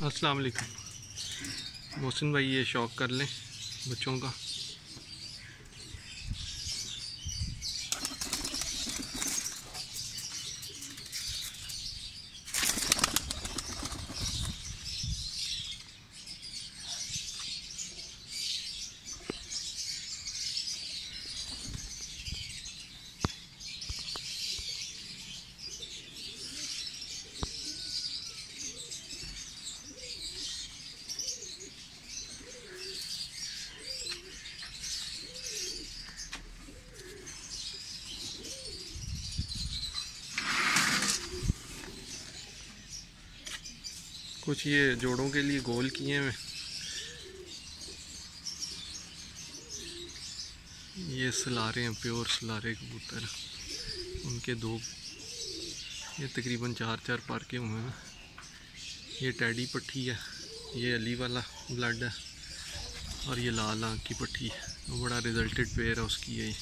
अस्सलाम वालेकुम। मोहसिन भाई ये शौक कर लें बच्चों का। कुछ ये जोड़ों के लिए गोल किए हुए ये सलारे हैं, प्योर सलारे कबूतर। उनके दो, ये तकरीबन चार चार पार के हुए हैं। ये टैडी पट्टी है, ये अली वाला ब्लड है, और ये लाल आँख की पट्टी है। बड़ा रिजल्टेड पेयर है उसकी यही